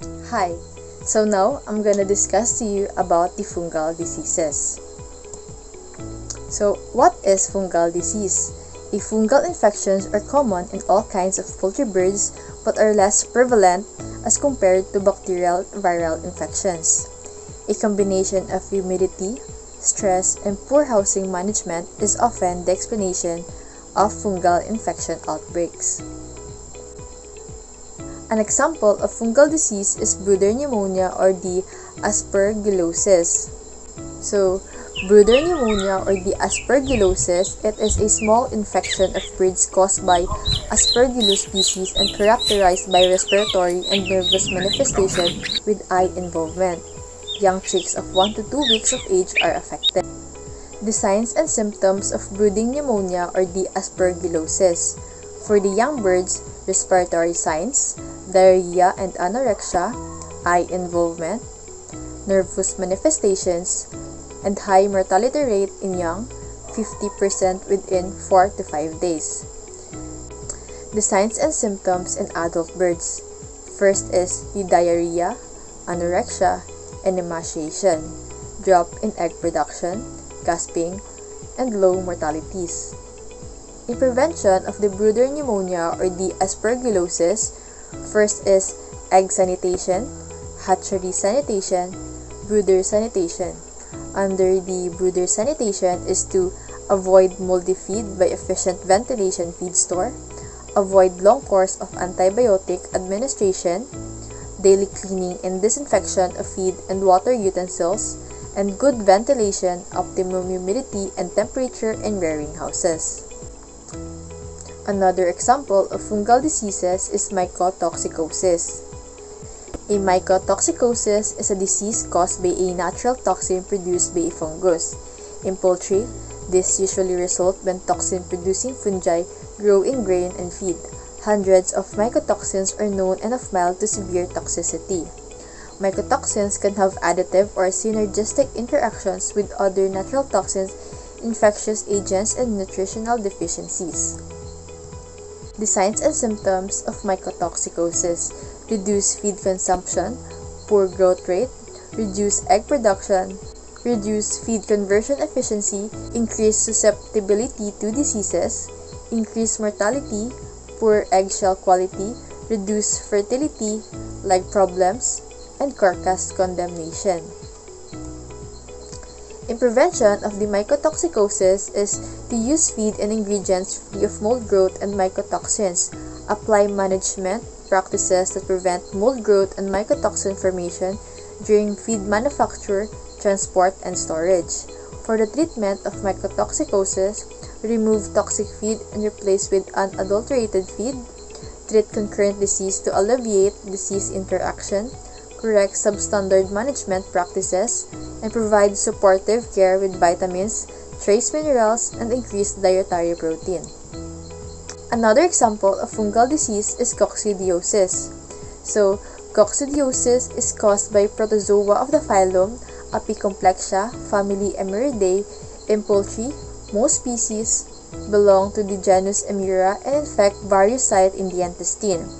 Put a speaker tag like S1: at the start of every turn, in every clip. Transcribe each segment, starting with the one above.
S1: Hi, so now I'm gonna discuss to you about the fungal diseases. So, what is fungal disease? The fungal infections are common in all kinds of poultry birds but are less prevalent as compared to bacterial viral infections. A combination of humidity, stress, and poor housing management is often the explanation of fungal infection outbreaks. An example of fungal disease is brooder pneumonia or the aspergillosis. So, brooder pneumonia or the aspergillosis, it is a small infection of birds caused by Aspergillus species and characterized by respiratory and nervous manifestation with eye involvement. Young chicks of 1 to 2 weeks of age are affected. The signs and symptoms of brooding pneumonia or the aspergillosis. For the young birds, respiratory signs, diarrhea and anorexia, eye involvement, nervous manifestations, and high mortality rate in young, 50% within 4 to 5 days. The signs and symptoms in adult birds. First is the diarrhea, anorexia, and emaciation, drop in egg production, gasping, and low mortalities. In prevention of the brooder pneumonia or the aspergillosis, First is egg sanitation, hatchery sanitation, brooder sanitation. Under the brooder sanitation is to avoid moldy feed by efficient ventilation feed store, avoid long course of antibiotic administration, daily cleaning and disinfection of feed and water utensils, and good ventilation, optimum humidity and temperature in rearing houses. Another example of fungal diseases is mycotoxicosis. A mycotoxicosis is a disease caused by a natural toxin produced by a fungus. In poultry, this usually results when toxin-producing fungi grow in grain and feed. Hundreds of mycotoxins are known and of mild to severe toxicity. Mycotoxins can have additive or synergistic interactions with other natural toxins, infectious agents, and nutritional deficiencies. The signs and symptoms of mycotoxicosis reduced feed consumption, poor growth rate, reduced egg production, reduced feed conversion efficiency, increased susceptibility to diseases, increased mortality, poor eggshell quality, reduced fertility, leg problems, and carcass condemnation. In prevention of the mycotoxicosis is to use feed and ingredients free of mold growth and mycotoxins, apply management practices that prevent mold growth and mycotoxin formation during feed manufacture, transport, and storage. For the treatment of mycotoxicosis, remove toxic feed and replace with unadulterated feed, treat concurrent disease to alleviate disease interaction, correct substandard management practices, and provide supportive care with vitamins, trace minerals, and increased dietary protein. Another example of fungal disease is coccidiosis. So, coccidiosis is caused by protozoa of the phylum Apicomplexa, family Eimeriidae. In poultry, most species belong to the genus Eimeria and infect various sites in the intestine.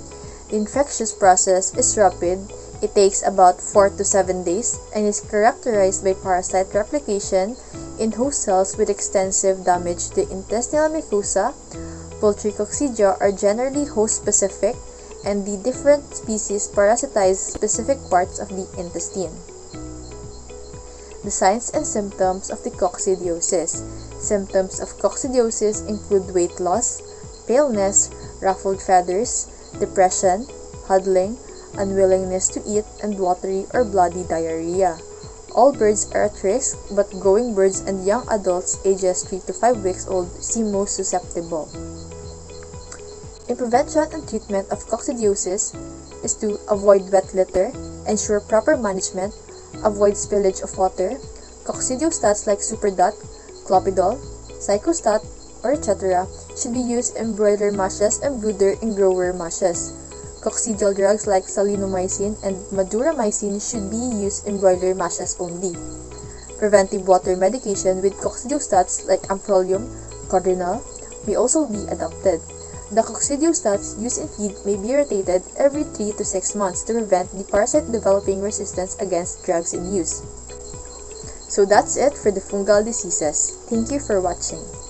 S1: The infectious process is rapid it takes about 4 to 7 days and is characterized by parasite replication in host cells with extensive damage to intestinal mucosa. Poultry coccidia are generally host-specific and the different species parasitize specific parts of the intestine. The signs and symptoms of the coccidiosis. Symptoms of coccidiosis include weight loss, paleness, ruffled feathers, depression, huddling, unwillingness to eat, and watery or bloody diarrhea. All birds are at risk, but growing birds and young adults ages 3 to 5 weeks old seem most susceptible. In prevention and treatment of coccidiosis is to avoid wet litter, ensure proper management, avoid spillage of water, coccidiostats like Superdot, Clopidol, Cycostat, or etc. should be used in broiler mashes and brooder in grower mashes. Coccidial drugs like salinomycin and maduramycin should be used in broiler mashes only. Preventive water medication with coccidiostats like amprolium, cardinal may also be adopted. The coccidiostats used in feed may be rotated every 3 to 6 months to prevent the parasite developing resistance against drugs in use. So that's it for the fungal diseases. Thank you for watching.